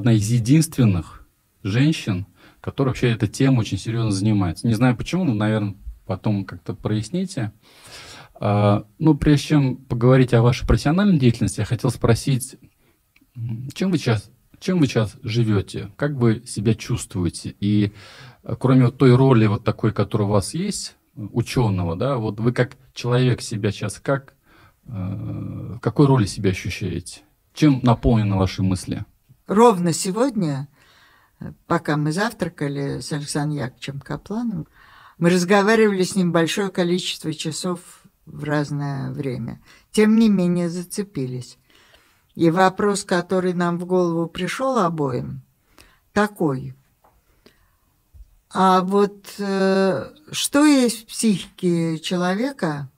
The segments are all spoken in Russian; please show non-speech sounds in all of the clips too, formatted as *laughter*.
одна из единственных женщин, которая вообще эта тема очень серьезно занимается. Не знаю почему, но, наверное, потом как-то проясните. А, ну, прежде чем поговорить о вашей профессиональной деятельности, я хотел спросить, чем вы сейчас, чем вы сейчас живете, как вы себя чувствуете, и а, кроме вот той роли вот такой, которая у вас есть, ученого, да, вот вы как человек себя сейчас как, э, в какой роли себя ощущаете? Чем наполнены ваши мысли? Ровно сегодня, пока мы завтракали с Александром Яковлевичем Капланом, мы разговаривали с ним большое количество часов в разное время. Тем не менее зацепились. И вопрос, который нам в голову пришел обоим, такой. А вот э, что есть в психике человека,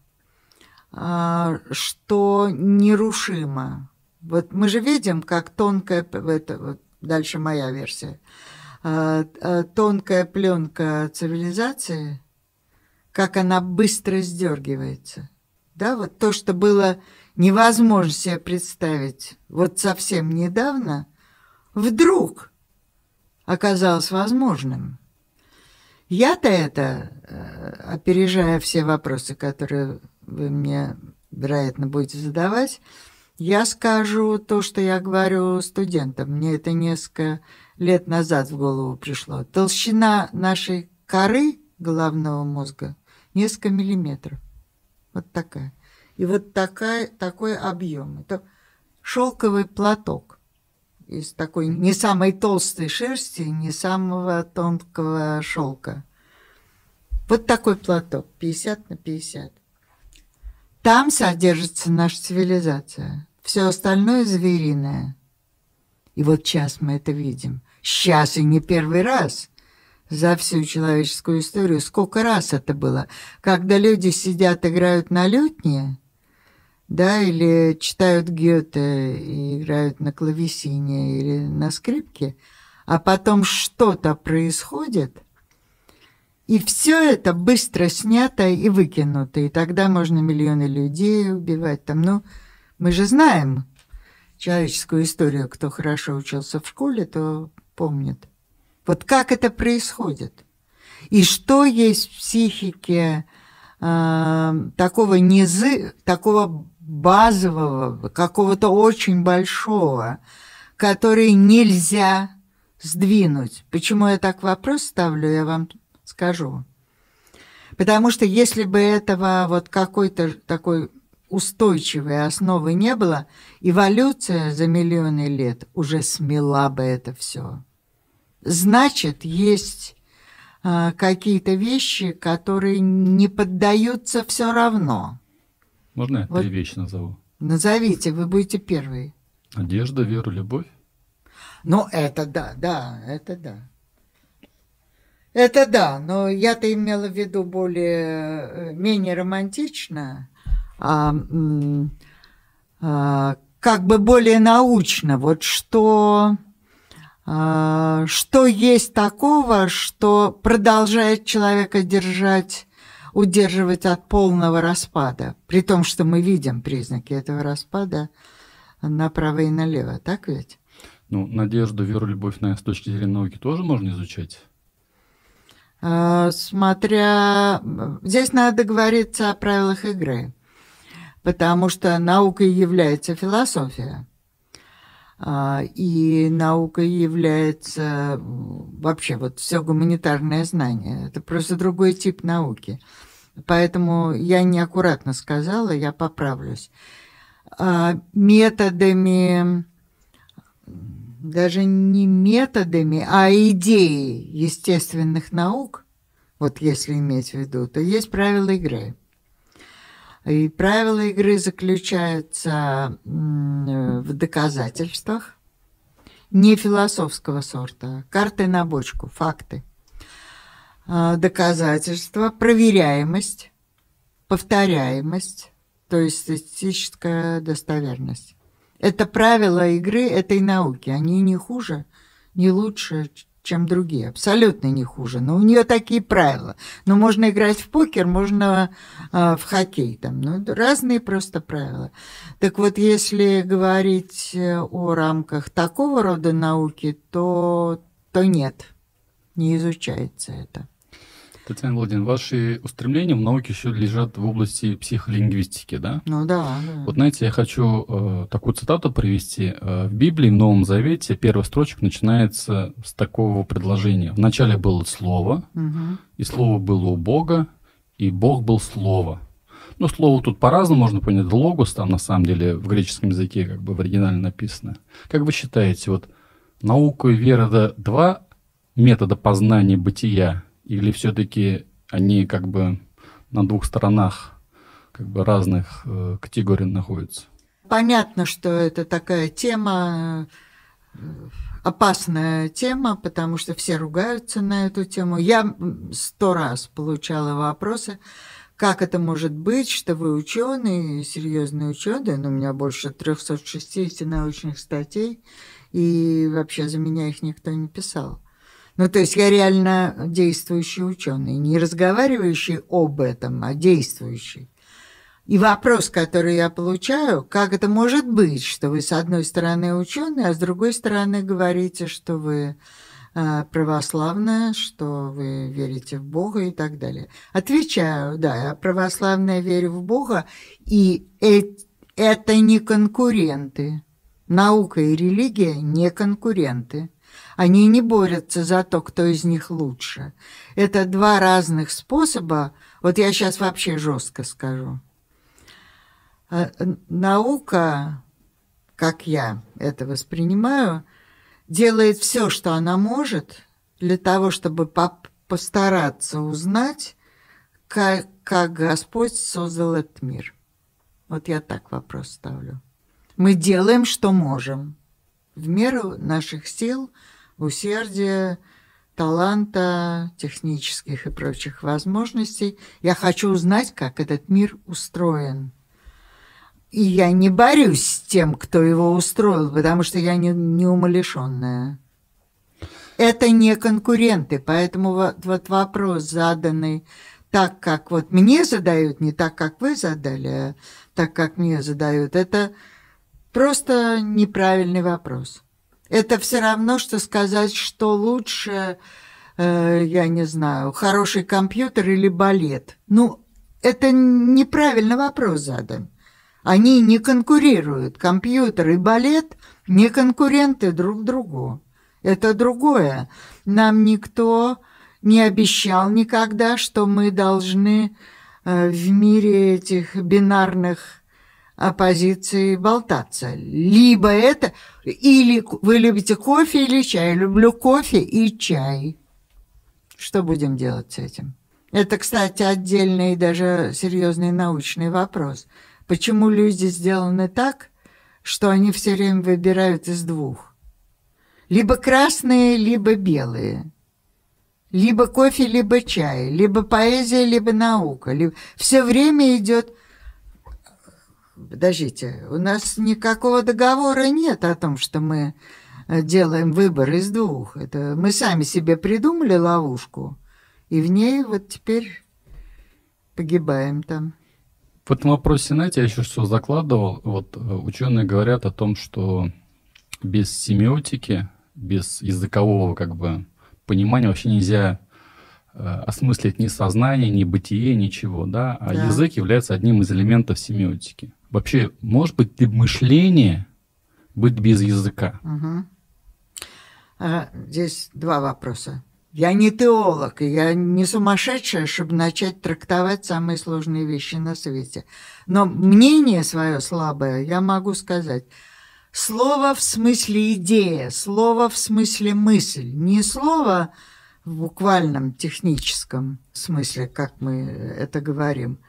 э, что нерушимо? Вот мы же видим, как тонкая, это вот дальше моя версия, э, э, тонкая пленка цивилизации, как она быстро сдергивается. Да, вот то, что было невозможно себе представить вот совсем недавно, вдруг оказалось возможным. Я-то это, э, опережая все вопросы, которые вы мне, вероятно, будете задавать, я скажу то, что я говорю студентам. Мне это несколько лет назад в голову пришло. Толщина нашей коры головного мозга несколько миллиметров. Вот такая. И вот такая, такой объем. Это шелковый платок из такой не самой толстой шерсти, не самого тонкого шелка. Вот такой платок, 50 на 50. Там содержится наша цивилизация. Все остальное звериное. И вот сейчас мы это видим. Сейчас и не первый раз за всю человеческую историю. Сколько раз это было? Когда люди сидят, играют на лютне, да, или читают Гёте и играют на клавесине или на скрипке, а потом что-то происходит, и все это быстро снято и выкинуто, и тогда можно миллионы людей убивать там. Ну, мы же знаем человеческую историю, кто хорошо учился в школе, то помнит. Вот как это происходит? И что есть в психике э, такого низы, такого базового, какого-то очень большого, который нельзя сдвинуть. Почему я так вопрос ставлю, я вам скажу. Потому что если бы этого вот какой-то такой устойчивой основы не было, эволюция за миллионы лет уже смела бы это все. Значит, есть а, какие-то вещи, которые не поддаются все равно. Можно я вот. три вещи назову? Назовите, вы будете первый. Одежда, вера, любовь. Ну, это да, да, это да. Это да, но я-то имела в виду более, э, менее романтично, а, а, как бы более научно. Вот что, а, что есть такого, что продолжает человека держать удерживать от полного распада, при том, что мы видим признаки этого распада направо и налево, так ведь? Ну, надежду, веру, любовь, наверное, с точки зрения науки тоже можно изучать? А, смотря... Здесь надо говориться о правилах игры, потому что наукой является философия. А, и наукой является вообще вот все гуманитарное знание. Это просто другой тип науки. Поэтому я неаккуратно сказала, я поправлюсь. А, методами, даже не методами, а идеей естественных наук, вот если иметь в виду, то есть правила игры. И правила игры заключаются в доказательствах, не философского сорта, карты на бочку, факты. А, доказательства, проверяемость, повторяемость, то есть статистическая достоверность. Это правила игры этой науки. Они не хуже, не лучше, чем другие, абсолютно не хуже. Но у нее такие правила. Ну, можно играть в покер, можно э, в хоккей, там, ну, разные просто правила. Так вот, если говорить э, о рамках такого рода науки, то, то нет, не изучается это. Татьяна Владимировна, ваши устремления в науке еще лежат в области психолингвистики, да? Ну да. да. Вот знаете, я хочу э, такую цитату привести. Э, в Библии, в Новом Завете, первый строчек начинается с такого предложения. Вначале было Слово, угу. и Слово было у Бога, и Бог был Слово. Ну, слово тут по-разному можно понять. Логос там, на самом деле, в греческом языке как бы в оригинале написано. Как вы считаете, вот наука и вера – это два метода познания бытия – или все-таки они как бы на двух сторонах как бы разных э, категорий находятся? Понятно, что это такая тема, э, опасная тема, потому что все ругаются на эту тему. Я сто раз получала вопросы, как это может быть, что вы ученый, серьезный ученый, но у меня больше 360 научных статей, и вообще за меня их никто не писал. Ну, то есть я реально действующий ученый, не разговаривающий об этом, а действующий. И вопрос, который я получаю, как это может быть, что вы с одной стороны ученый, а с другой стороны говорите, что вы э, православная, что вы верите в Бога и так далее. Отвечаю, да, я православная верю в Бога, и это не конкуренты. Наука и религия не конкуренты. Они не борются за то, кто из них лучше. Это два разных способа. Вот я сейчас вообще жестко скажу. А, наука, как я это воспринимаю, делает все, что она может для того, чтобы постараться узнать, как, как Господь создал этот мир. Вот я так вопрос ставлю. Мы делаем, что можем. В меру наших сил – усердия, таланта, технических и прочих возможностей. Я хочу узнать, как этот мир устроен. И я не борюсь с тем, кто его устроил, потому что я не, не умалишенная. Это не конкуренты, поэтому вот, вот вопрос, заданный так, как вот мне задают, не так, как вы задали, а так, как мне задают, это просто неправильный вопрос. Это все равно, что сказать, что лучше, э, я не знаю, хороший компьютер или балет. Ну, это неправильный вопрос задан. Они не конкурируют. Компьютер и балет не конкуренты друг другу. Это другое. Нам никто не обещал никогда, что мы должны э, в мире этих бинарных оппозиции болтаться. Либо это, или вы любите кофе или чай. Люблю кофе и чай. Что будем делать с этим? Это, кстати, отдельный и даже серьезный научный вопрос. Почему люди сделаны так, что они все время выбирают из двух? Либо красные, либо белые. Либо кофе, либо чай. Либо поэзия, либо наука. Либо... Все время идет подождите, у нас никакого договора нет о том, что мы э, делаем выбор из двух. Это мы сами себе придумали ловушку, и в ней вот теперь погибаем там. В этом вопросе, знаете, я еще что закладывал. Вот э, ученые говорят о том, что без семиотики, без языкового как бы понимания вообще нельзя э, осмыслить ни сознание, ни бытие, ничего, да, а да. язык является одним из элементов семиотики. Вообще, может быть ли мышление быть без языка? Угу. Здесь два вопроса. Я не теолог, и я не сумасшедшая, чтобы начать трактовать самые сложные вещи на свете. Но мнение свое слабое я могу сказать. Слово в смысле идея, слово в смысле мысль, не слово в буквальном техническом смысле, как мы это говорим –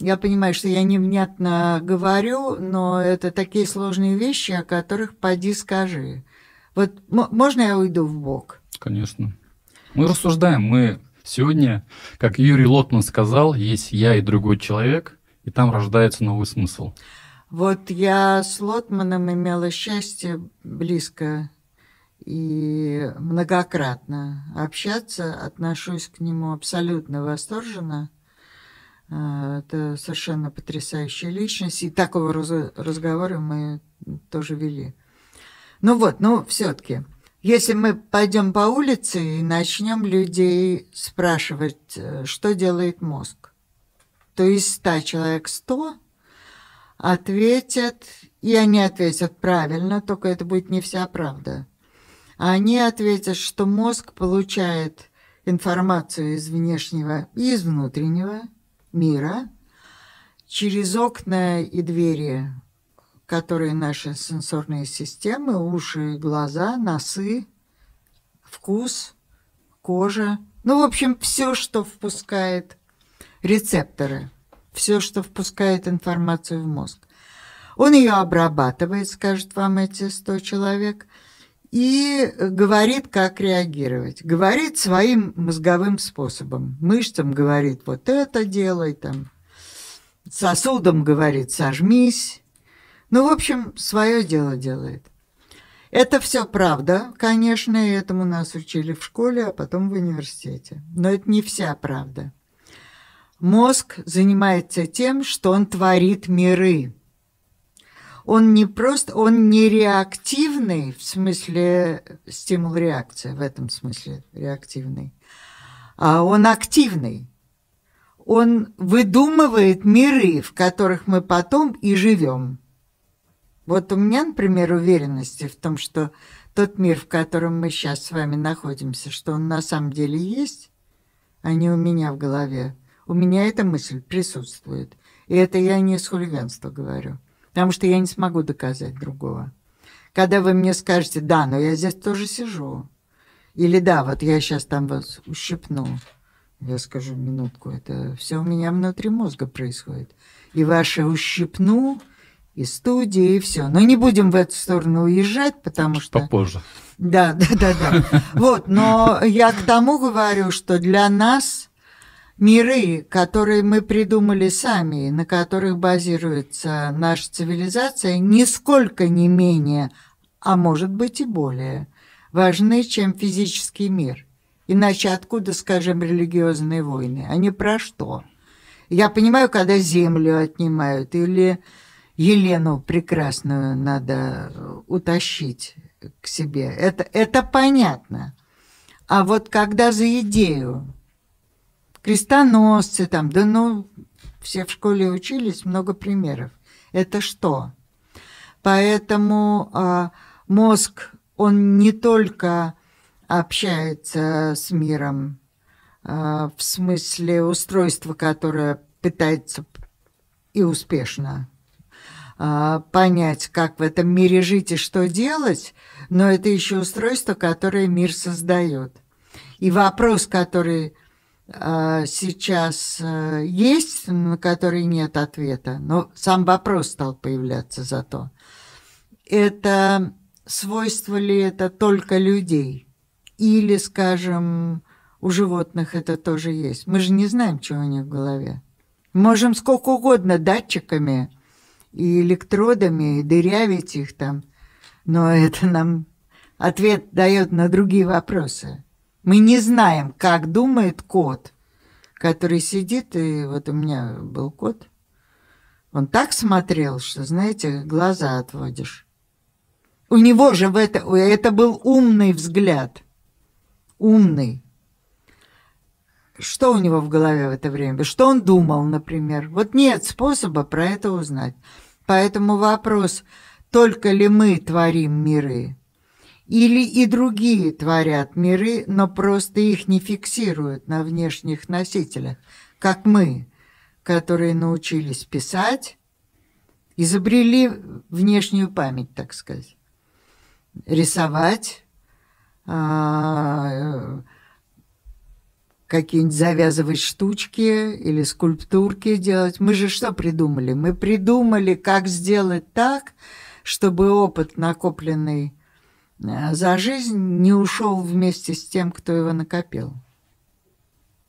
я понимаю, что я невнятно говорю, но это такие сложные вещи, о которых поди скажи. Вот можно я уйду в бок? Конечно. Мы рассуждаем, мы сегодня, как Юрий Лотман сказал, есть я и другой человек, и там рождается новый смысл. Вот я с Лотманом имела счастье близко и многократно общаться, отношусь к нему абсолютно восторженно. А, это совершенно потрясающая личность, и такого разговора мы тоже вели. Ну вот, ну все-таки, если мы пойдем по улице и начнем людей спрашивать, э, что делает мозг, то из ста человек сто ответят, и они ответят правильно, только это будет не вся правда. Они ответят, что мозг получает информацию из внешнего и из внутреннего мира через окна и двери, которые наши сенсорные системы, уши, глаза, носы, вкус, кожа. Ну, в общем, все, что впускает рецепторы, все, что впускает информацию в мозг. Он ее обрабатывает, скажет вам эти 100 человек, и говорит, как реагировать. Говорит своим мозговым способом. Мышцам говорит, вот это делай там. Сосудом говорит, сожмись. Ну, в общем, свое дело делает. Это все правда, конечно, и этому нас учили в школе, а потом в университете. Но это не вся правда. Мозг занимается тем, что он творит миры он не просто, он не реактивный, в смысле стимул-реакция, в этом смысле реактивный, а он активный. Он выдумывает миры, в которых мы потом и живем. Вот у меня, например, уверенности в том, что тот мир, в котором мы сейчас с вами находимся, что он на самом деле есть, а не у меня в голове. У меня эта мысль присутствует. И это я не с хулиганства говорю потому что я не смогу доказать другого. Когда вы мне скажете, да, но я здесь тоже сижу, или да, вот я сейчас там вас ущипну, я скажу минутку, это все у меня внутри мозга происходит. И ваше ущипну, и студии, и все. Но не будем в эту сторону уезжать, потому что... Попозже. Да, *laughs* да, да, да. Вот, но я к тому говорю, что для нас миры, которые мы придумали сами, на которых базируется наша цивилизация, нисколько не менее, а может быть и более, важны, чем физический мир. Иначе откуда, скажем, религиозные войны? Они про что? Я понимаю, когда землю отнимают или Елену прекрасную надо утащить к себе. Это, это понятно. А вот когда за идею крестоносцы там, да ну, все в школе учились, много примеров. Это что? Поэтому а, мозг, он не только общается с миром а, в смысле устройства, которое пытается и успешно а, понять, как в этом мире жить и что делать, но это еще устройство, которое мир создает. И вопрос, который сейчас э, есть, на который нет ответа, но сам вопрос стал появляться зато. Это свойство ли это только людей? Или, скажем, у животных это тоже есть? Мы же не знаем, что у них в голове. Можем сколько угодно датчиками и электродами дырявить их там, но это нам ответ дает на другие вопросы. Мы не знаем, как думает кот, который сидит, и вот у меня был кот. Он так смотрел, что, знаете, глаза отводишь. У него же в это, это был умный взгляд. Умный. Что у него в голове в это время? Что он думал, например? Вот нет способа про это узнать. Поэтому вопрос, только ли мы творим миры, или и другие творят миры, но просто их не фиксируют на внешних носителях, как мы, которые научились писать, изобрели внешнюю память, так сказать, рисовать, а, какие-нибудь завязывать штучки или скульптурки делать. Мы же что придумали? Мы придумали, как сделать так, чтобы опыт, накопленный за жизнь не ушел вместе с тем, кто его накопил.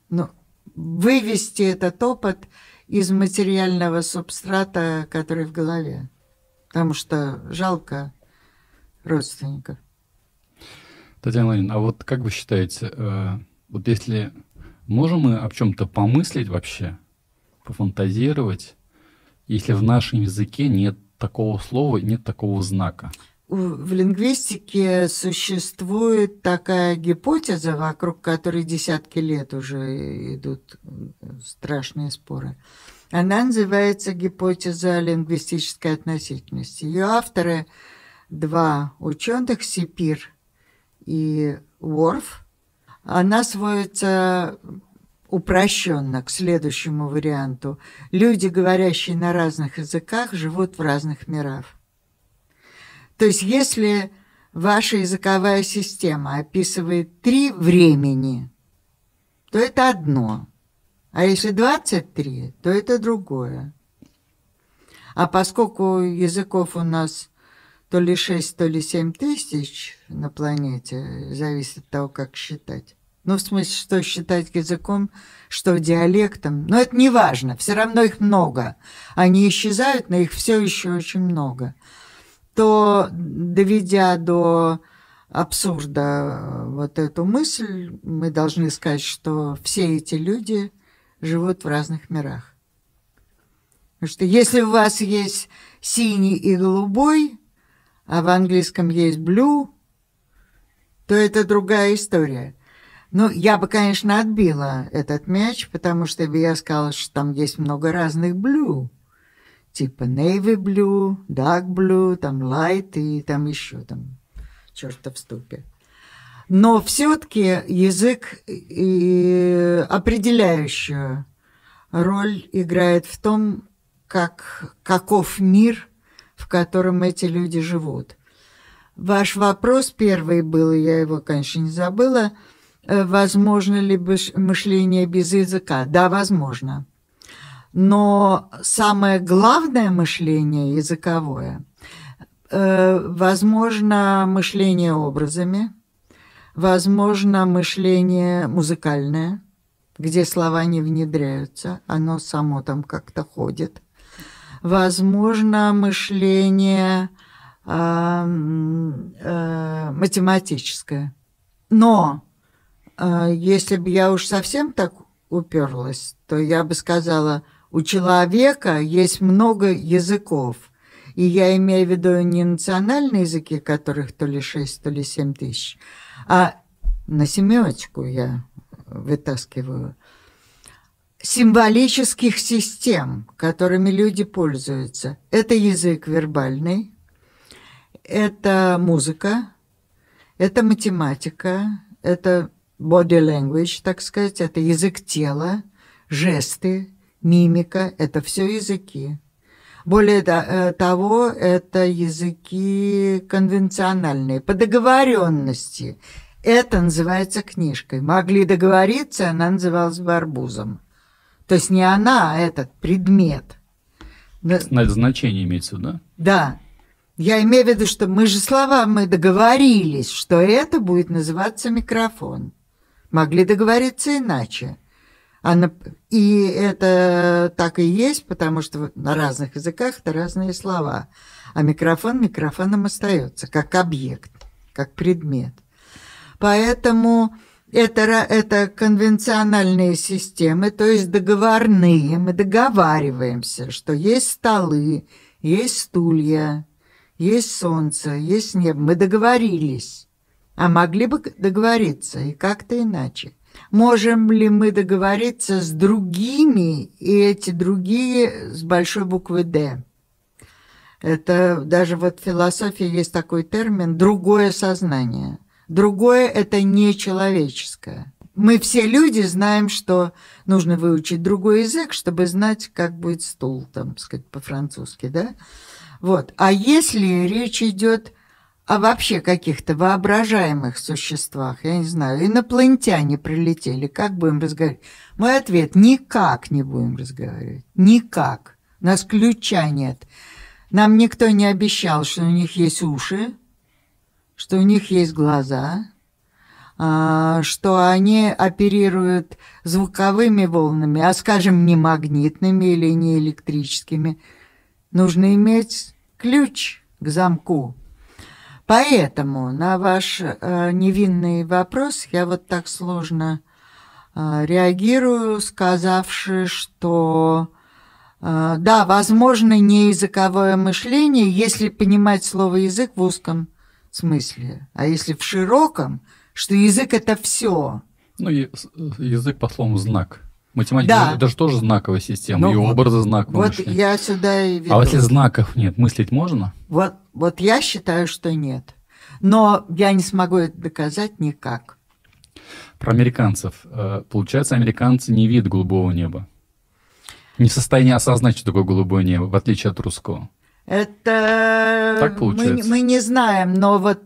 Ну, вывести этот опыт из материального субстрата, который в голове. Потому что жалко родственников. Татьяна Владимировна, а вот как вы считаете, э, вот если можем мы об чем-то помыслить вообще, пофантазировать, если в нашем языке нет такого слова, нет такого знака? В лингвистике существует такая гипотеза, вокруг которой десятки лет уже идут страшные споры. Она называется гипотеза лингвистической относительности. Ее авторы два ученых, Сипир и Уорф. Она сводится упрощенно к следующему варианту. Люди, говорящие на разных языках, живут в разных мирах. То есть если ваша языковая система описывает три времени, то это одно. А если 23, то это другое. А поскольку языков у нас то ли 6, то ли 7 тысяч на планете, зависит от того, как считать. Ну, в смысле, что считать языком, что диалектом. Но это не важно, все равно их много. Они исчезают, но их все еще очень много. То, доведя до абсурда вот эту мысль, мы должны сказать, что все эти люди живут в разных мирах. Потому что если у вас есть синий и голубой, а в английском есть blue, то это другая история. Ну, я бы, конечно, отбила этот мяч, потому что я сказала, что там есть много разных blue. Типа navy blue, dark blue, там light и там еще там черта в ступе. Но все-таки язык и определяющую роль играет в том, как, каков мир в котором эти люди живут. Ваш вопрос первый был, я его, конечно, не забыла. Э, возможно ли мышление без языка? Да, возможно. Но самое главное мышление языковое, э, возможно, мышление образами, возможно, мышление музыкальное, где слова не внедряются, оно само там как-то ходит – возможно мышление э, э, математическое. Но э, если бы я уж совсем так уперлась, то я бы сказала, у человека есть много языков. И я имею в виду не национальные языки, которых то ли 6, то ли 7 тысяч, а на семечку я вытаскиваю символических систем, которыми люди пользуются. Это язык вербальный, это музыка, это математика, это body language, так сказать, это язык тела, жесты, мимика, это все языки. Более э, того, это языки конвенциональные, по договоренности. Это называется книжкой. Могли договориться, она называлась барбузом. То есть не она, а этот предмет. На значение имеется, да? Да. Я имею в виду, что мы же слова, мы договорились, что это будет называться микрофон. Могли договориться иначе. А на... И это так и есть, потому что на разных языках это разные слова. А микрофон микрофоном остается, как объект, как предмет. Поэтому это, это конвенциональные системы, то есть договорные. Мы договариваемся, что есть столы, есть стулья, есть солнце, есть небо. Мы договорились. А могли бы договориться и как-то иначе. Можем ли мы договориться с другими, и эти другие с большой буквы «Д»? Это даже вот в философии есть такой термин «другое сознание». Другое – это нечеловеческое. Мы все люди знаем, что нужно выучить другой язык, чтобы знать, как будет стул, там, сказать, по-французски, да? Вот. А если речь идет о вообще каких-то воображаемых существах, я не знаю, инопланетяне прилетели, как будем разговаривать? Мой ответ – никак не будем разговаривать. Никак. У нас ключа нет. Нам никто не обещал, что у них есть уши, что у них есть глаза, а, что они оперируют звуковыми волнами, а, скажем, не магнитными или не электрическими. Нужно иметь ключ к замку. Поэтому на ваш э, невинный вопрос я вот так сложно э, реагирую, сказавши, что э, да, возможно, не языковое мышление, если понимать слово язык в узком смысле, а если в широком, что язык это все. Ну, язык по слову знак. Математика да. это же тоже знаковая система, ну, и образы знаковые. Вот мышления. я сюда и веду. А если знаков нет, мыслить можно? Вот, вот я считаю, что нет. Но я не смогу это доказать никак. Про американцев. Э, получается, американцы не видят голубого неба. Не в состоянии осознать, что такое голубое небо, в отличие от русского. Это так получается. Мы, мы не знаем, но вот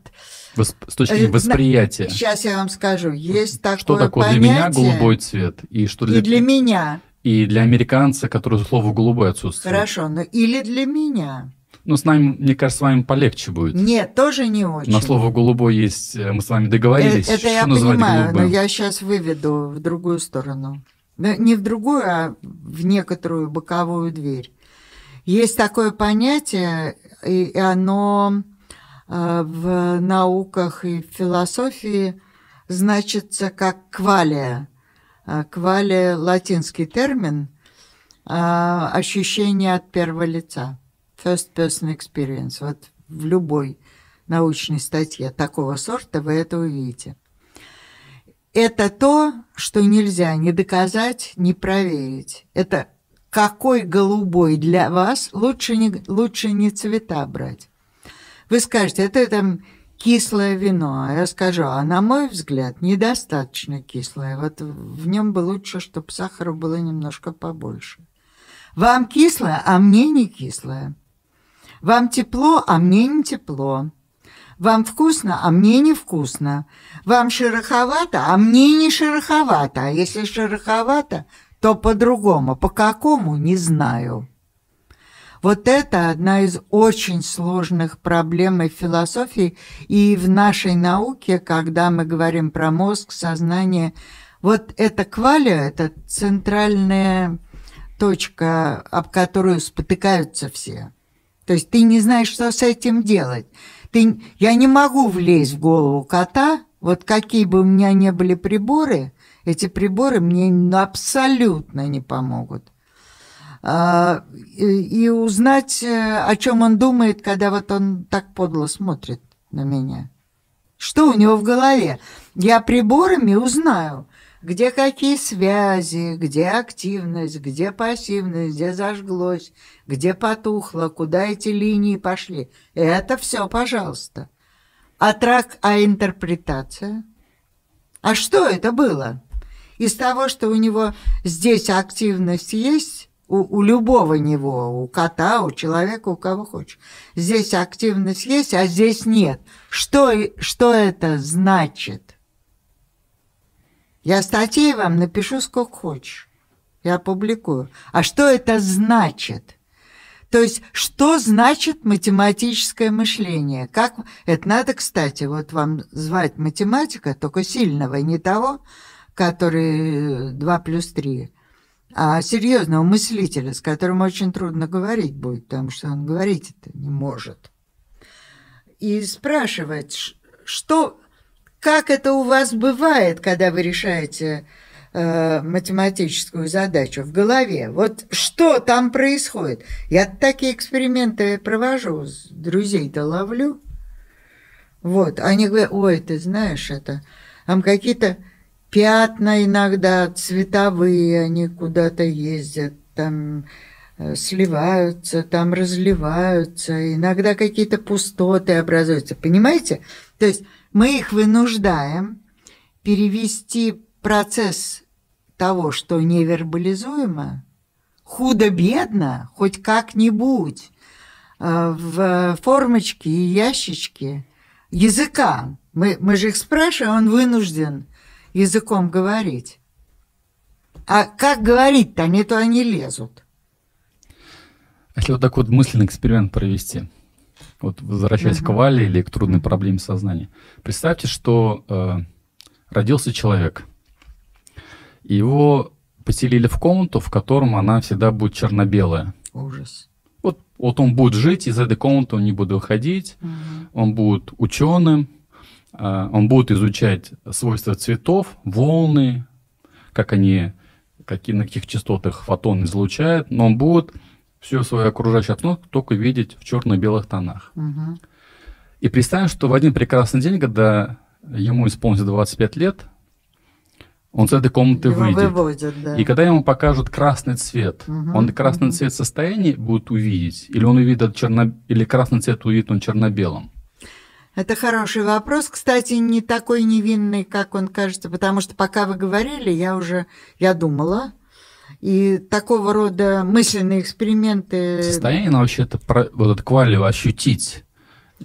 Восп... С точки зрения э, восприятия. Сейчас я вам скажу. Есть такое Что такое понятие, для меня голубой цвет? И что для... И для меня. И для американца, который слово голубой отсутствует. Хорошо, но или для меня. Ну, с нами, мне кажется, с вами полегче будет. Нет, тоже не очень. На слово голубой есть, э, мы с вами договорились. Это, это я понимаю, голубым. но я сейчас выведу в другую сторону. Не в другую, а в некоторую боковую дверь. Есть такое понятие, и оно Э, в науках и в философии значится как квалия. Э, квалия – латинский термин, ощущение от первого лица. First person experience. Вот в любой научной статье такого сорта вы это увидите. Это то, что нельзя ни доказать, ни проверить. Это какой голубой для вас, лучше не, лучше не цвета брать. Вы скажете, это там кислое вино. А я скажу, а на мой взгляд, недостаточно кислое. Вот в нем бы лучше, чтобы сахара было немножко побольше. Вам кислое, а мне не кислое. Вам тепло, а мне не тепло. Вам вкусно, а мне не вкусно. Вам шероховато, а мне не шероховато. А если шероховато, то по-другому. По какому, не знаю. Вот это одна из очень сложных проблем и философии, и в нашей науке, когда мы говорим про мозг, сознание. Вот эта квалия, это центральная точка, об которую спотыкаются все. То есть ты не знаешь, что с этим делать. Ты, я не могу влезть в голову кота, вот какие бы у меня ни были приборы, эти приборы мне абсолютно не помогут. А, и узнать, э, о чем он думает, когда вот он так подло смотрит на меня. Что у него в голове? Я приборами узнаю, где какие связи, где активность, где пассивность, где зажглось, где потухло, куда эти линии пошли. Это все, пожалуйста. А трак, а интерпретация? А что это было? Из того, что у него здесь активность есть, у, у любого него, у кота, у человека, у кого хочешь. Здесь активность есть, а здесь нет. Что, что это значит? Я статей вам напишу сколько хочешь. Я публикую. А что это значит? То есть, что значит математическое мышление? Как это надо, кстати, вот вам звать математика, только сильного, не того, который 2 плюс 3, а серьезного мыслителя, с которым очень трудно говорить будет, потому что он говорить это не может. И спрашивать, что, как это у вас бывает, когда вы решаете э, математическую задачу в голове? Вот что там происходит? Я такие эксперименты провожу, друзей-то ловлю. Вот, они говорят, ой, ты знаешь, это там какие-то пятна иногда цветовые, они куда-то ездят, там э, сливаются, там разливаются, иногда какие-то пустоты образуются, понимаете? То есть мы их вынуждаем перевести процесс того, что невербализуемо, худо-бедно, хоть как-нибудь, э, в формочки и ящички языка. Мы, мы же их спрашиваем, он вынужден языком говорить. А как говорить-то, они то они лезут. Если вот так вот мысленный эксперимент провести, вот возвращаясь угу. к Вале или к трудной проблеме сознания, представьте, что э, родился человек, его поселили в комнату, в котором она всегда будет черно-белая. Ужас. Вот, вот он будет жить, из этой комнаты он не будет выходить, угу. он будет ученым, а, он будет изучать свойства цветов, волны, как они, какие, на каких частотах фотон излучают, но он будет всю свою окружающую обстановку только видеть в черно-белых тонах. Угу. И представим, что в один прекрасный день, когда ему исполнится 25 лет, он с этой комнаты Его выйдет. Выводят, да. И когда ему покажут красный цвет, угу, он красный угу. цвет состояния будет увидеть, или он увидит черно... или красный цвет увидит он черно-белым? Это хороший вопрос, кстати, не такой невинный, как он кажется, потому что пока вы говорили, я уже, я думала, и такого рода мысленные эксперименты... Состояние, вообще это, вот это квалию ощутить,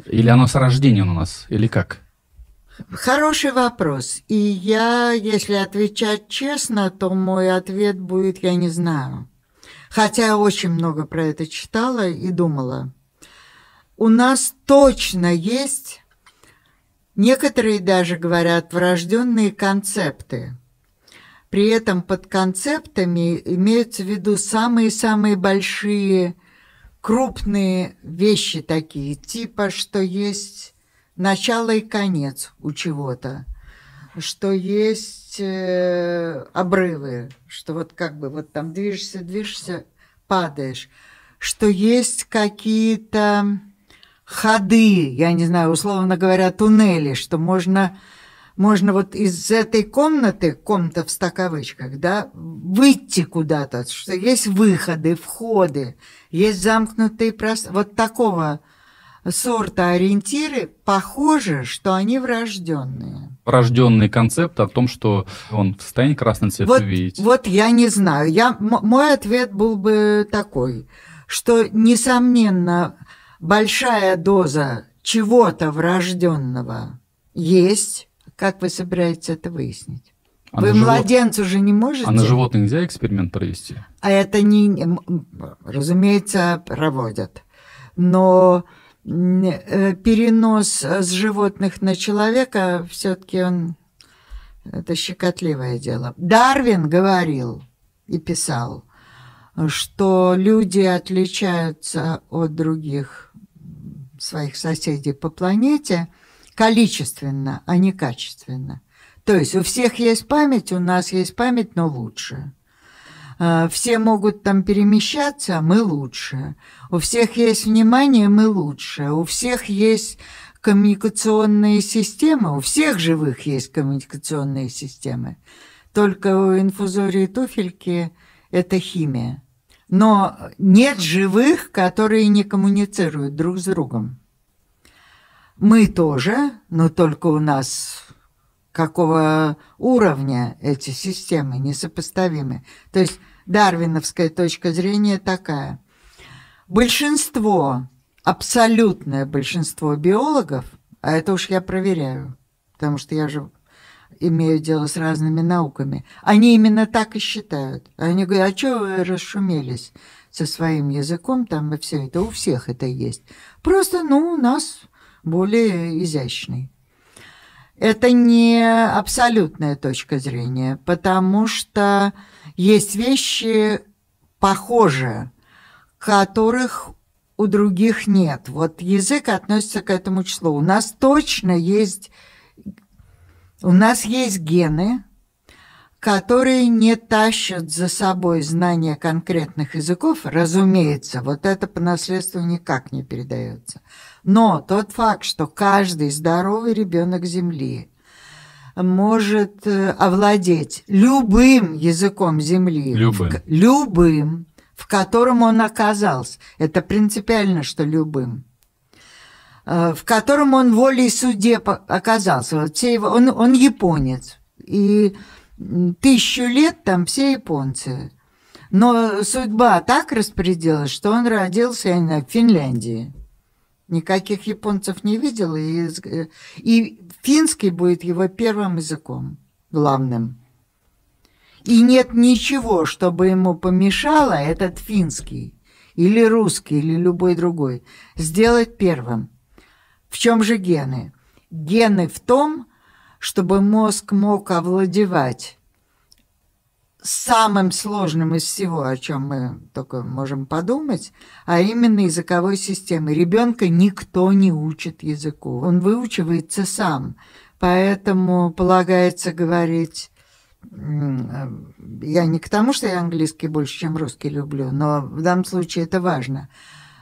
или оно с рождения у нас, или как? Хороший вопрос. И я, если отвечать честно, то мой ответ будет «я не знаю». Хотя я очень много про это читала и думала. У нас точно есть, некоторые даже говорят, врожденные концепты. При этом под концептами имеются в виду самые-самые большие, крупные вещи такие, типа, что есть начало и конец у чего-то, что есть э, обрывы, что вот как бы вот там движешься, движешься, падаешь, что есть какие-то ходы, я не знаю, условно говоря, туннели, что можно можно вот из этой комнаты, комната в ста кавычках, да, выйти куда-то, что есть выходы, входы, есть замкнутые пространства, вот такого сорта ориентиры, похоже, что они врожденные. Врожденный концепт о том, что он в состоянии красный цвет вот, увидеть. Вот я не знаю. Я, мой ответ был бы такой, что, несомненно, большая доза чего-то врожденного есть. Как вы собираетесь это выяснить? А Вы младенцу живот... же не можете. А на животных нельзя эксперимент провести? А это не, разумеется, проводят. Но Э, перенос с животных на человека все-таки он это щекотливое дело. Дарвин говорил и писал, что люди отличаются от других своих соседей по планете количественно, а не качественно. То есть у всех есть память, у нас есть память, но лучше. А, все могут там перемещаться, а мы лучше. У всех есть внимание, мы лучше. У всех есть коммуникационные системы, у всех живых есть коммуникационные системы. Только у инфузории туфельки это химия. Но нет живых, которые не коммуницируют друг с другом. Мы тоже, но только у нас какого уровня эти системы несопоставимы. То есть дарвиновская точка зрения такая. Большинство, абсолютное большинство биологов, а это уж я проверяю, потому что я же имею дело с разными науками, они именно так и считают. Они говорят, а что вы расшумелись со своим языком там и все это? У всех это есть. Просто, ну, у нас более изящный. Это не абсолютная точка зрения, потому что есть вещи похожие, которых у других нет. Вот язык относится к этому числу. У нас точно есть, у нас есть гены, которые не тащат за собой знания конкретных языков, разумеется, вот это по наследству никак не передается. Но тот факт, что каждый здоровый ребенок Земли может э, овладеть любым языком Земли, любым, в, любым, в котором он оказался, это принципиально, что любым, э, в котором он волей судеб оказался. Вот все его, он, он японец, и тысячу лет там все японцы. Но судьба так распорядилась, что он родился, знаю, в Финляндии. Никаких японцев не видел, и, и финский будет его первым языком, главным. И нет ничего, чтобы ему помешало этот финский или русский, или любой другой, сделать первым. В чем же гены? Гены в том, чтобы мозг мог овладевать самым сложным из всего, о чем мы только можем подумать, а именно языковой системы. Ребенка никто не учит языку, он выучивается сам. Поэтому полагается говорить я не к тому, что я английский больше, чем русский люблю, но в данном случае это важно.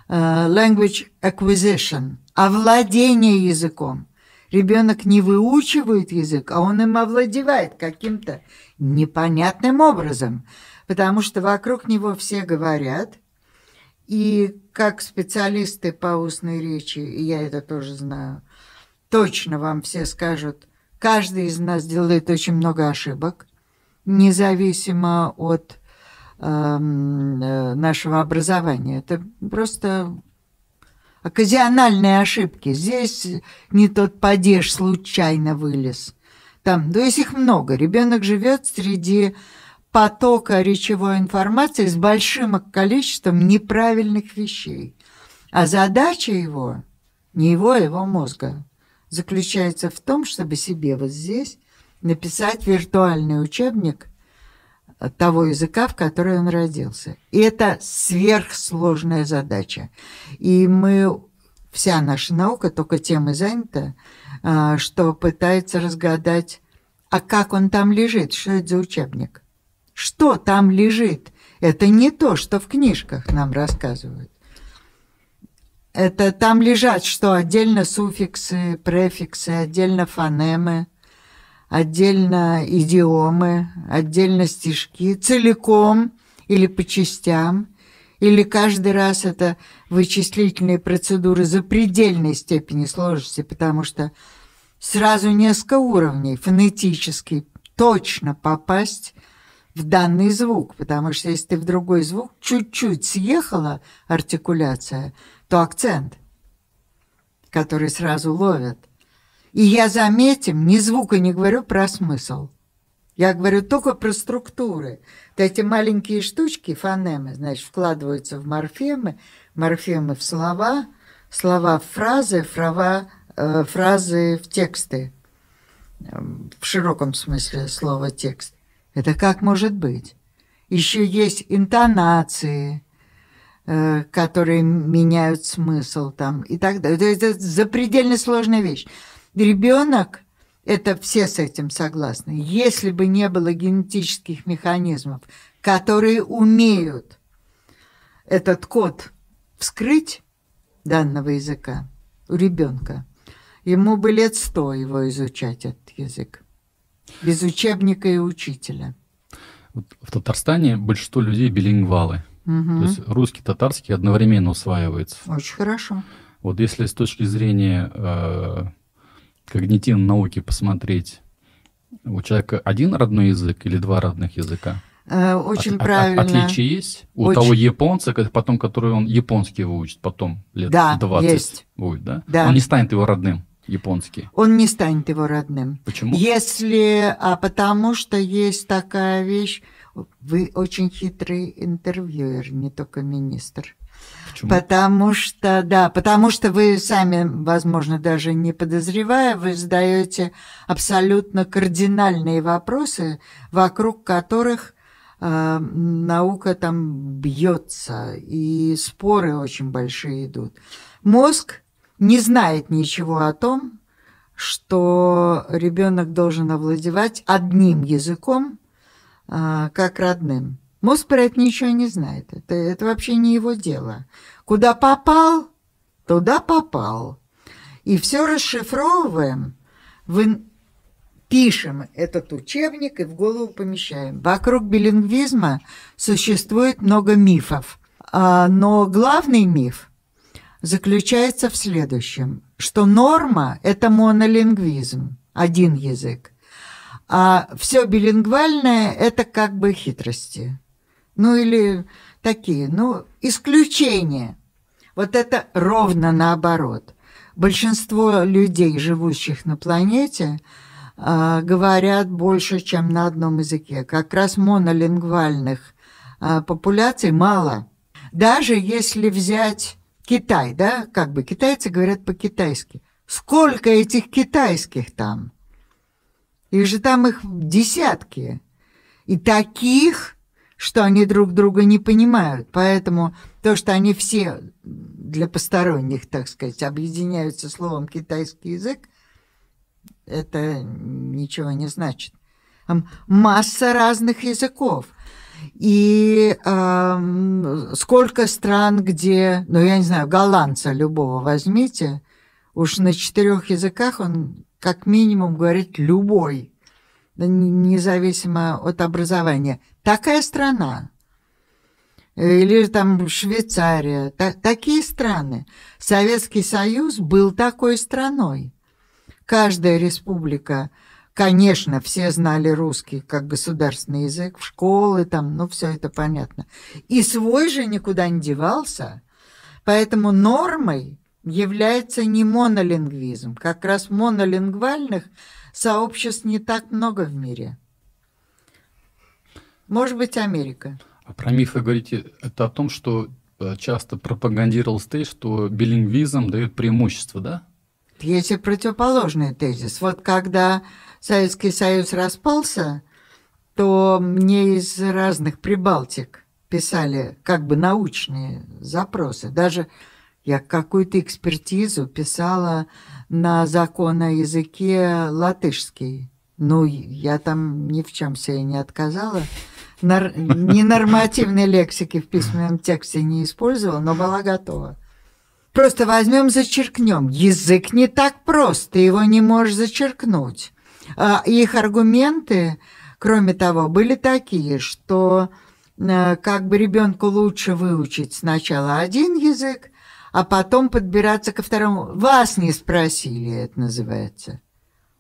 Э, language acquisition, овладение языком. Ребенок не выучивает язык, а он им овладевает каким-то непонятным образом, потому что вокруг него все говорят, и как специалисты по устной речи, и я это тоже знаю, точно вам все скажут, каждый из нас делает очень много ошибок, независимо от эм, э, нашего образования. Это просто оказиональные ошибки. Здесь не тот падеж случайно вылез. Там, то есть их много. Ребенок живет среди потока речевой информации с большим количеством неправильных вещей. А задача его, не его, а его мозга, заключается в том, чтобы себе вот здесь написать виртуальный учебник того языка, в который он родился. И это сверхсложная задача. И мы, вся наша наука только тем и занята, а, что пытается разгадать, а как он там лежит, что это за учебник. Что там лежит? Это не то, что в книжках нам рассказывают. Это там лежат, что отдельно суффиксы, префиксы, отдельно фонемы, отдельно идиомы, отдельно стишки, целиком или по частям, или каждый раз это вычислительные процедуры запредельной степени сложности, потому что сразу несколько уровней фонетически точно попасть в данный звук, потому что если ты в другой звук чуть-чуть съехала артикуляция, то акцент, который сразу ловят. И я, заметим, ни звука не говорю про смысл. Я говорю только про структуры. То эти маленькие штучки, фонемы, значит, вкладываются в морфемы, морфемы в слова, слова в фразы, фрава, э, фразы в тексты. В широком смысле слова текст. Это как может быть? Еще есть интонации, Э, которые меняют смысл там и так далее. Это, это запредельно сложная вещь. Ребенок, это все с этим согласны, если бы не было генетических механизмов, которые умеют этот код вскрыть данного языка у ребенка, ему бы лет сто его изучать, этот язык. Без учебника и учителя. Вот в Татарстане большинство людей билингвалы. Угу. То есть русский, татарский одновременно усваивается. Очень хорошо. Вот если с точки зрения э, когнитивной науки посмотреть, у человека один родной язык или два родных языка? Э, очень от, правильно. От, отличие есть? У Очень... того японца, потом, который он японский выучит, потом лет да, 20 есть. будет, да? да? Он не станет его родным японский. Он не станет его родным. Почему? Если, а потому что есть такая вещь, вы очень хитрый интервьюер, не только министр. Почему? Потому что, да, потому что вы сами, возможно, даже не подозревая, вы задаете абсолютно кардинальные вопросы, вокруг которых э, наука там бьется, и споры очень большие идут. Мозг не знает ничего о том, что ребенок должен овладевать одним языком, а, как родным. Мозг про это ничего не знает. Это, это вообще не его дело. Куда попал, туда попал. И все расшифровываем, вы пишем этот учебник и в голову помещаем. Вокруг билингвизма существует много мифов. А, но главный миф заключается в следующем, что норма – это монолингвизм, один язык. А все билингвальное – это как бы хитрости. Ну или такие, ну, исключения. Вот это ровно наоборот. Большинство людей, живущих на планете, а, говорят больше, чем на одном языке. Как раз монолингвальных а, популяций мало. Даже если взять Китай, да, как бы китайцы говорят по-китайски. Сколько этих китайских там? Их же там их десятки. И таких, что они друг друга не понимают. Поэтому то, что они все для посторонних, так сказать, объединяются словом китайский язык, это ничего не значит. Масса разных языков. И э, сколько стран, где, ну я не знаю, голландца любого возьмите, уж на четырех языках он как минимум говорит любой, независимо от образования. Такая страна. Или там Швейцария. Та такие страны. Советский Союз был такой страной. Каждая республика Конечно, все знали русский как государственный язык, в школы там, ну все это понятно. И свой же никуда не девался. Поэтому нормой является не монолингвизм. Как раз монолингвальных сообществ не так много в мире. Может быть, Америка. А про мифы говорите, это о том, что э, часто пропагандировал Стейт, что билингвизм дает преимущество, да? Есть и противоположный тезис. Вот когда Советский Союз распался, то мне из разных прибалтик писали как бы научные запросы. Даже я какую-то экспертизу писала на закон о языке латышский. Ну, я там ни в чем себе не отказала. Нар... Ненормативной лексики в письменном тексте не использовала, но была готова. Просто возьмем, зачеркнем. Язык не так прост, ты его не можешь зачеркнуть. А, их аргументы, кроме того, были такие, что э, как бы ребенку лучше выучить сначала один язык, а потом подбираться ко второму. Вас не спросили, это называется.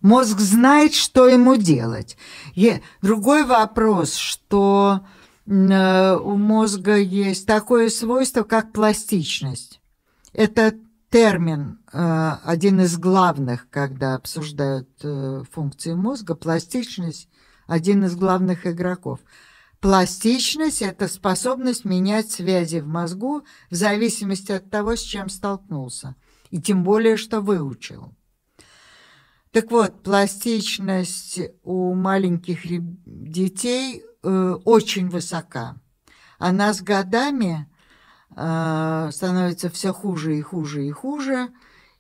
Мозг знает, что ему делать. И другой вопрос, что э, у мозга есть такое свойство, как пластичность. Это термин, э, один из главных, когда обсуждают э, функции мозга, пластичность – один из главных игроков. Пластичность – это способность менять связи в мозгу в зависимости от того, с чем столкнулся, и тем более, что выучил. Так вот, пластичность у маленьких детей э, очень высока. Она с годами э, становится все хуже и хуже и хуже.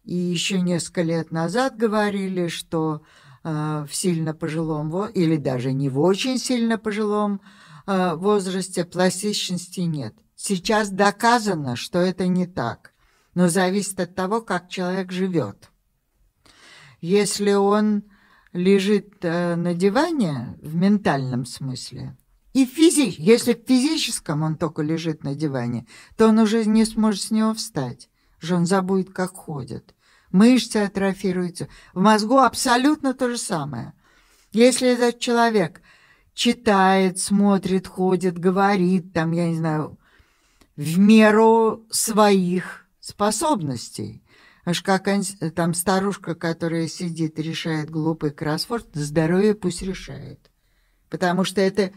И еще несколько лет назад говорили, что э, в сильно пожилом или даже не в очень сильно пожилом э, возрасте пластичности нет. Сейчас доказано, что это не так, но зависит от того, как человек живет. Если он лежит э, на диване в ментальном смысле, и физи... если в физическом он только лежит на диване, то он уже не сможет с него встать. Же он забудет, как ходит. Мышцы атрофируются. В мозгу абсолютно то же самое. Если этот человек читает, смотрит, ходит, говорит, там, я не знаю, в меру своих способностей. Аж как там старушка, которая сидит, решает глупый кроссворд, здоровье пусть решает. Потому что это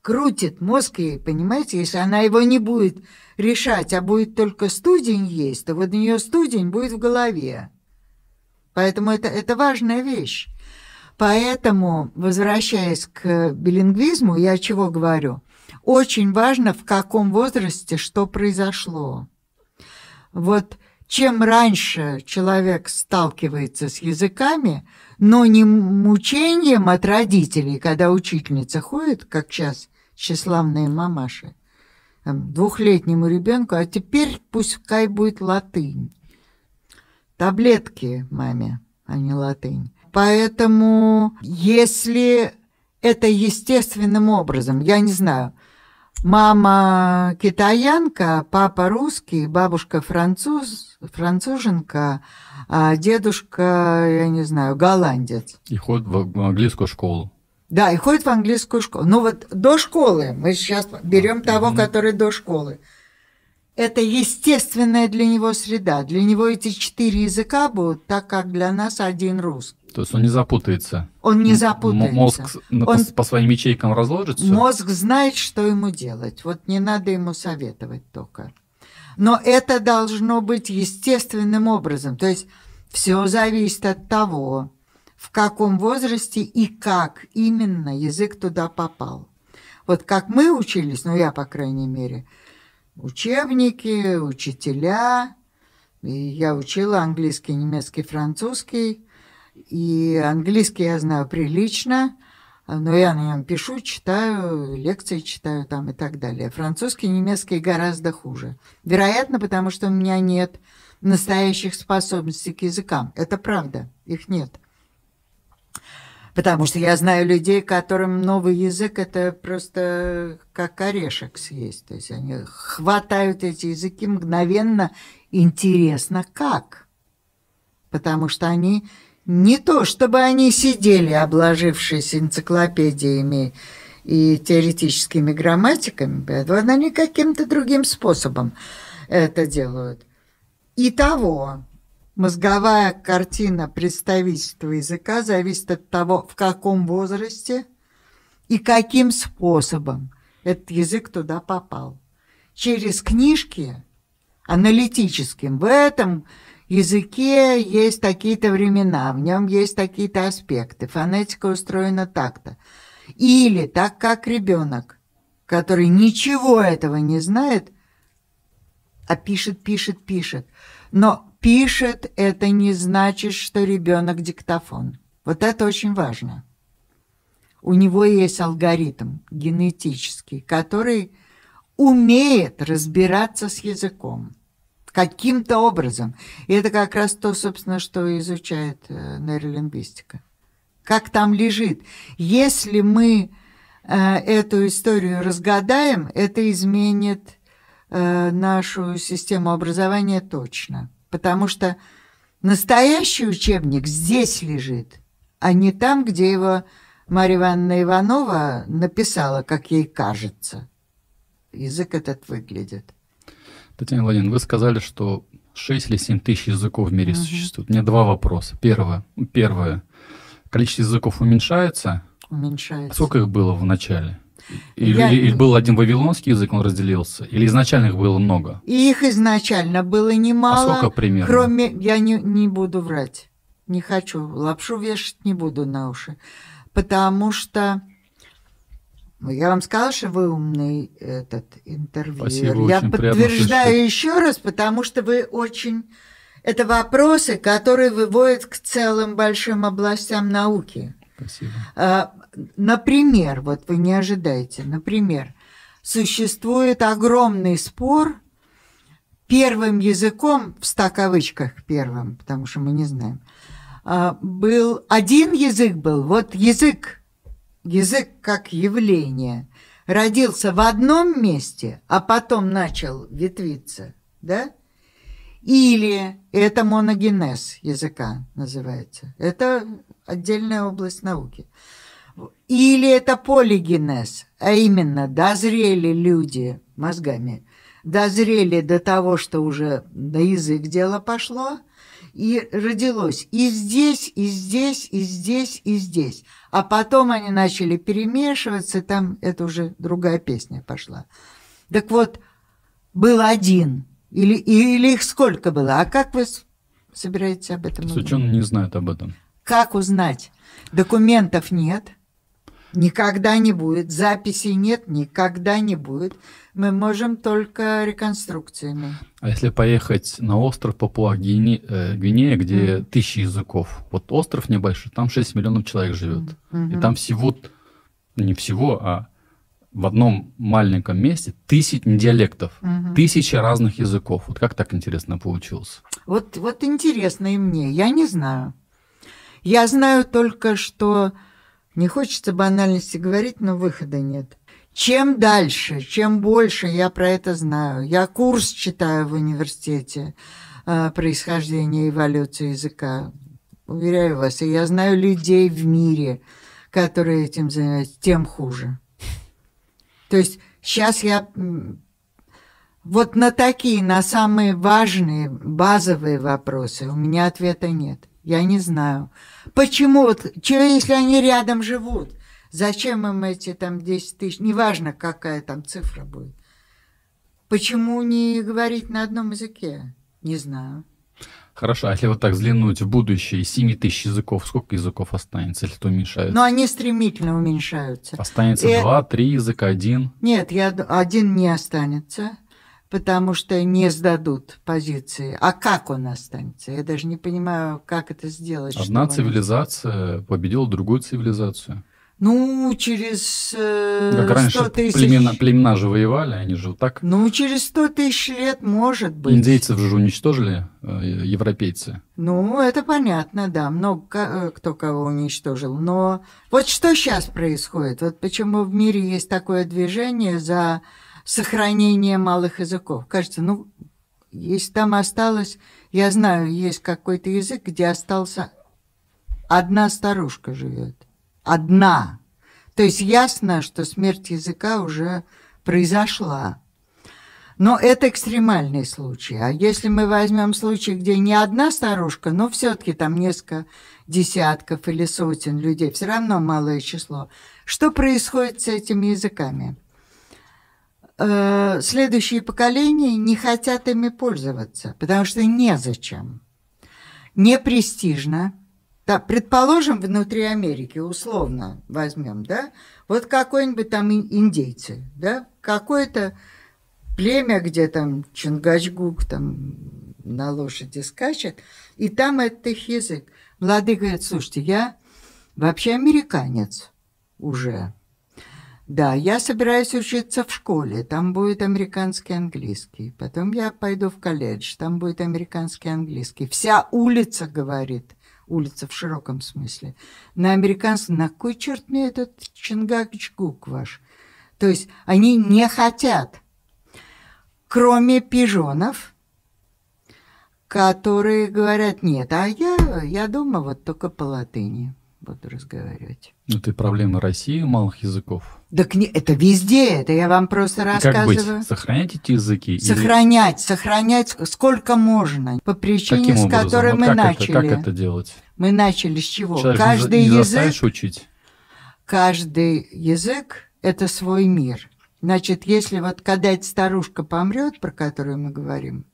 крутит мозг ей, понимаете, если она его не будет решать, а будет только студень есть, то вот у нее студень будет в голове. Поэтому это, это важная вещь. Поэтому, возвращаясь к билингвизму, я чего говорю? Очень важно, в каком возрасте что произошло. Вот чем раньше человек сталкивается с языками, но не мучением от родителей, когда учительница ходит, как сейчас тщеславные мамаши, двухлетнему ребенку, а теперь пускай будет латынь. Таблетки маме, а не латынь. Поэтому, если это естественным образом, я не знаю, мама китаянка, папа русский, бабушка француз, француженка, а дедушка, я не знаю, голландец. И ходит в английскую школу. Да, и ходит в английскую школу. Ну вот до школы, мы сейчас берем того, mm-hmm. который до школы. Это естественная для него среда. Для него эти четыре языка будут так, как для нас один русский. То есть он не запутается. Он не запутается. Мозг он, по своим ячейкам разложится. Мозг знает, что ему делать. Вот не надо ему советовать только. Но это должно быть естественным образом. То есть все зависит от того, в каком возрасте и как именно язык туда попал. Вот как мы учились, ну я, по крайней мере, учебники, учителя, и я учила английский, немецкий, французский, и английский я знаю прилично, но я на нем пишу, читаю, лекции читаю там и так далее. Французский, немецкий гораздо хуже. Вероятно, потому что у меня нет настоящих способностей к языкам. Это правда, их нет. Потому что я знаю людей, которым новый язык это просто как орешек съесть. То есть они хватают эти языки мгновенно. Интересно, как? Потому что они не то, чтобы они сидели, обложившись энциклопедиями и теоретическими грамматиками, они каким-то другим способом это делают. Итого, мозговая картина представительства языка зависит от того, в каком возрасте и каким способом этот язык туда попал. Через книжки аналитическим. В этом языке есть такие-то времена, в нем есть такие-то аспекты, фонетика устроена так-то. Или так как ребенок, который ничего этого не знает, а пишет, пишет, пишет. Но пишет это не значит, что ребенок диктофон. Вот это очень важно. У него есть алгоритм генетический, который умеет разбираться с языком каким-то образом. И это как раз то, собственно, что изучает э, нейролингвистика. Как там лежит. Если мы э, эту историю разгадаем, это изменит э, нашу систему образования точно. Потому что настоящий учебник здесь лежит, а не там, где его Марья Ивановна Иванова написала, как ей кажется. Язык этот выглядит. Татьяна Владимировна, вы сказали, что 6 или 7 тысяч языков в мире угу. существует. У меня два вопроса. Первое. Первое. Количество языков уменьшается? Уменьшается. А сколько их было в начале? Или, Я... или был один вавилонский язык, он разделился? Или изначально их было много? их изначально было немало. А сколько примерно? Кроме... Я не, не буду врать. Не хочу. Лапшу вешать не буду на уши. Потому что я вам сказала, что вы умный этот интервью. Спасибо, я подтверждаю еще раз, потому что вы очень... Это вопросы, которые выводят к целым большим областям науки. Спасибо. А, например, вот вы не ожидаете, например, существует огромный спор первым языком, в ста кавычках первым, потому что мы не знаем, а, был один язык был, вот язык язык как явление родился в одном месте, а потом начал ветвиться, да? Или это моногенез языка называется. Это отдельная область науки. Или это полигенез, а именно дозрели люди мозгами, дозрели до того, что уже на язык дело пошло – и родилось и здесь, и здесь, и здесь, и здесь. А потом они начали перемешиваться, там это уже другая песня пошла. Так вот, был один, или, или их сколько было? А как вы собираетесь об этом узнать? Ученые не знают об этом. Как узнать? Документов нет – Никогда не будет. Записей нет, никогда не будет. Мы можем только реконструкциями. А если поехать на остров Папуа-Гвинея, где mm. тысячи языков, вот остров небольшой, там 6 миллионов человек живет, mm-hmm. и там всего, не всего, а в одном маленьком месте тысяч диалектов, угу. тысячи разных языков. Вот как так интересно получилось? Вот, вот интересно и мне. Я не знаю. Я знаю только, что не хочется банальности говорить, но выхода нет. Чем дальше, чем больше я про это знаю. Я курс читаю в университете э, происхождения и эволюции языка. Уверяю вас, и я знаю людей в мире, которые этим занимаются, тем хуже. То есть сейчас я вот на такие, на самые важные, базовые вопросы у меня ответа нет. Я не знаю. Почему? Вот, что, если они рядом живут? Зачем им эти там 10 тысяч? Неважно, какая там цифра будет. Почему не говорить на одном языке? Не знаю. Хорошо, а если вот так взглянуть в будущее, из 7 тысяч языков, сколько языков останется, если это уменьшается? Но они стремительно уменьшаются. Останется И- два, три языка, один. Нет, я, один не останется, потому что не сдадут позиции. А как он останется? Я даже не понимаю, как это сделать. Одна чтобы он- цивилизация победила другую цивилизацию. Ну, через э, Как 100 раньше тысяч... племена, племена же воевали, они же вот так. Ну, через 100 тысяч лет, может быть. Индейцев же уничтожили э, европейцы. Ну, это понятно, да, много э, кто кого уничтожил. Но вот что сейчас происходит? Вот почему в мире есть такое движение за сохранение малых языков. Кажется, ну, если там осталось, я знаю, есть какой-то язык, где остался одна старушка живет. Одна. То есть ясно, что смерть языка уже произошла. Но это экстремальный случай. А если мы возьмем случай, где не одна старушка, но все-таки там несколько десятков или сотен людей, все равно малое число. Что происходит с этими языками? Э, Следующие поколения не хотят ими пользоваться, потому что незачем. Не престижно. Да, предположим, внутри Америки, условно возьмем, да, вот какой-нибудь там ин- индейцы, да, какое-то племя, где там Чингачгук там на лошади скачет, и там это их язык. Младый говорит, слушайте, я вообще американец уже. Да, я собираюсь учиться в школе, там будет американский английский. Потом я пойду в колледж, там будет американский английский. Вся улица говорит, улица в широком смысле, на американском, на кой черт мне этот Чингачгук ваш? То есть они не хотят кроме пижонов, которые говорят, нет, а я, я дома вот только по латыни буду разговаривать. Это и проблема России малых языков. Так не, это везде, это я вам просто И как быть? рассказываю. Сохранять эти языки? или Сохранять, сохранять сколько можно. По причине, Каким с образом? которой Вот мы как начали. Это, как это делать? Мы начали с чего? Человек Каждый не, не язык учить. каждый язык – это свой мир. Значит, если вот когда эта старушка помрет, про которую мы говорим,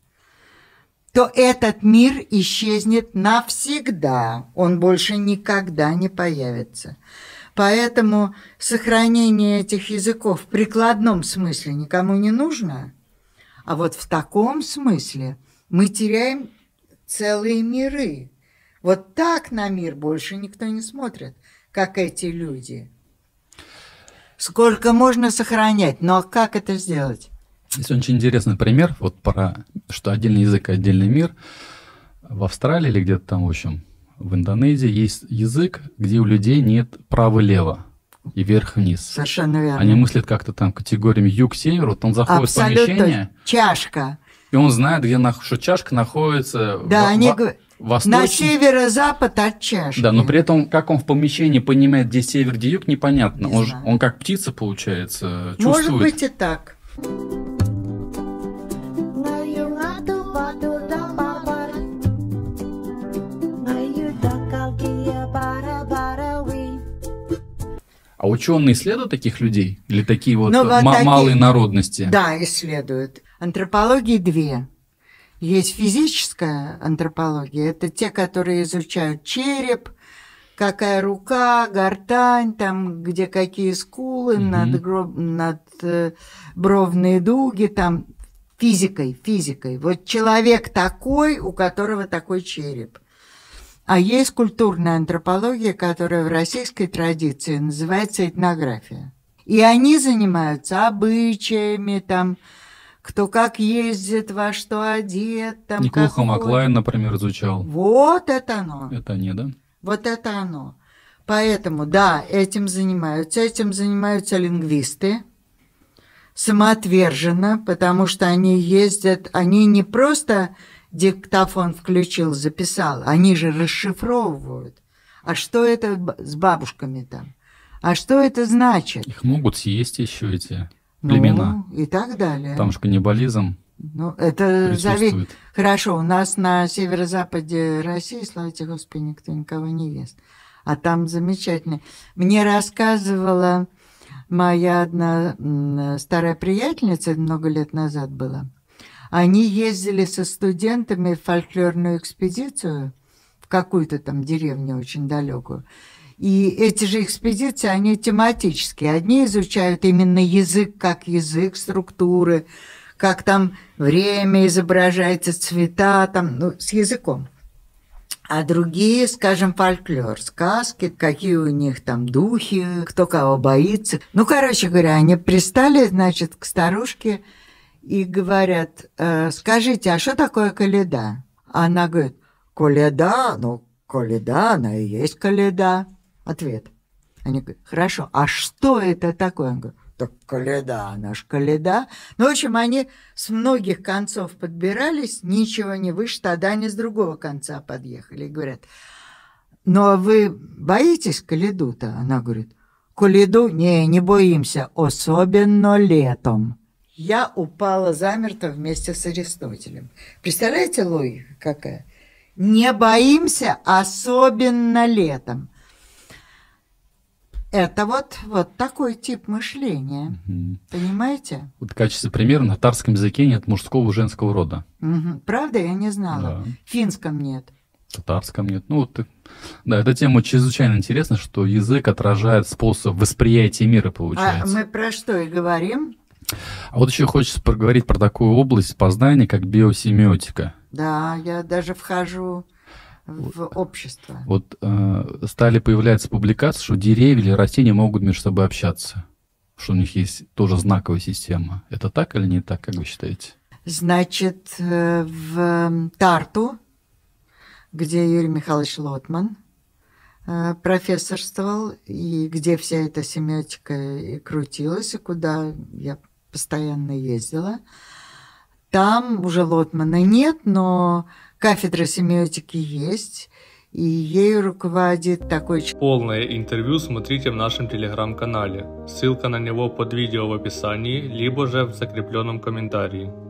то этот мир исчезнет навсегда. Он больше никогда не появится. Поэтому сохранение этих языков в прикладном смысле никому не нужно. А вот в таком смысле мы теряем целые миры. Вот так на мир больше никто не смотрит, как эти люди. Сколько можно сохранять, но как это сделать? Есть очень интересный пример, вот про, что отдельный язык, отдельный мир. В Австралии или где-то там, в общем, в Индонезии есть язык, где у людей нет право-лево и вверх-вниз. Совершенно верно. Они мыслят как-то там категориями юг-север. Вот он заходит в помещение, Чашка. и он знает, где нах- что чашка находится Да, во- они во- говорят, восточно- на северо-запад от чашки. Да, но при этом, как он в помещении понимает, где север, где юг, непонятно. Не Он, ж- знаю. он как птица, получается, чувствует. Может быть и так. Ngayong ato patudapapan А ученые исследуют таких людей? Или такие вот, Ну, вот такие- малые народности? Да, исследуют. Антропологии две. Есть физическая антропология, это те, которые изучают череп, какая рука, гортань, там, где какие скулы, Мгм. над, над э, бровные дуги, там, физикой, физикой. Вот человек такой, у которого такой череп. А есть культурная антропология, которая в российской традиции называется этнография. И они занимаются обычаями, там, кто как ездит, во что одет, там, Никола как ходит. Маклайн, например, изучал. Вот это оно. Это не, да? Вот это оно. Поэтому, да, этим занимаются. Этим занимаются лингвисты самоотверженно, потому что они ездят, они не просто диктофон включил, записал, они же расшифровывают. А что это с бабушками там? А что это значит? Их могут съесть еще эти племена. Ну, и так далее. Там же каннибализм Ну, это зави... присутствует. Хорошо, у нас на северо-западе России, слава тебе Господи, никто никого не ест. А там замечательно. Мне рассказывала моя одна старая приятельница, много лет назад была. Они ездили со студентами в фольклорную экспедицию в какую-то там деревню очень далекую. И эти же экспедиции, они тематические. Одни изучают именно язык как язык, структуры, как там время изображается, цвета, там, ну, с языком. А другие, скажем, фольклор, сказки, какие у них там духи, кто кого боится. Ну, короче говоря, они пристали, значит, к старушке и говорят, «Э, скажите, а что такое коледа? Она говорит, коледа, ну, коледа, она и есть коледа. Ответ. Они говорят, хорошо, а что это такое? Он говорит, так коледа, она ж коледа. Ну, в общем, они с многих концов подбирались, ничего не выше, тогда они с другого конца подъехали и говорят, ну, а вы боитесь коледу-то? Она говорит, коледу? Не, не боимся, особенно летом. Я упала замерто вместе с Аристотелем. Представляете логика какая? Не боимся, особенно летом. Это вот, вот такой тип мышления. Мгм. Понимаете? Вот в качестве примера на татарском языке нет мужского и женского рода. Мгм. Правда, я не знала. Да. В финском нет. В татарском нет. Ну, вот, да, эта тема чрезвычайно интересна, что язык отражает способ восприятия мира, А получается. мы про что и говорим? А вот еще хочется поговорить про такую область познания, как биосемиотика. Да, я даже вхожу в общество. Вот э, стали появляться публикации, что деревья или растения могут между собой общаться, что у них есть тоже знаковая система. Это так или не так, как вы считаете? Значит, э, в Тарту, где Юрий Михайлович Лотман э, профессорствовал, и где вся эта семиотика и крутилась, и куда я постоянно ездила, там уже Лотмана нет, но кафедра семиотики есть, и ею руководит такой Полное интервью смотрите в нашем телеграм-канале. Ссылка на него под видео в описании, либо же в закрепленном комментарии.